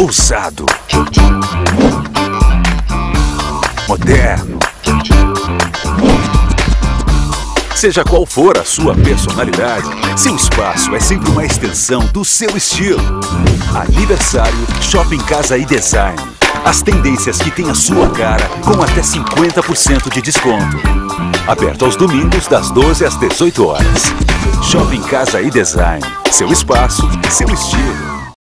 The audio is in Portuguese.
ousado, moderno. Seja qual for a sua personalidade, seu espaço é sempre uma extensão do seu estilo. Aniversário Shopping Casa e Design. As tendências que tem a sua cara com até 50% de desconto. Aberto aos domingos das 12 às 18 horas. Shopping Casa e Design. Seu espaço, seu estilo.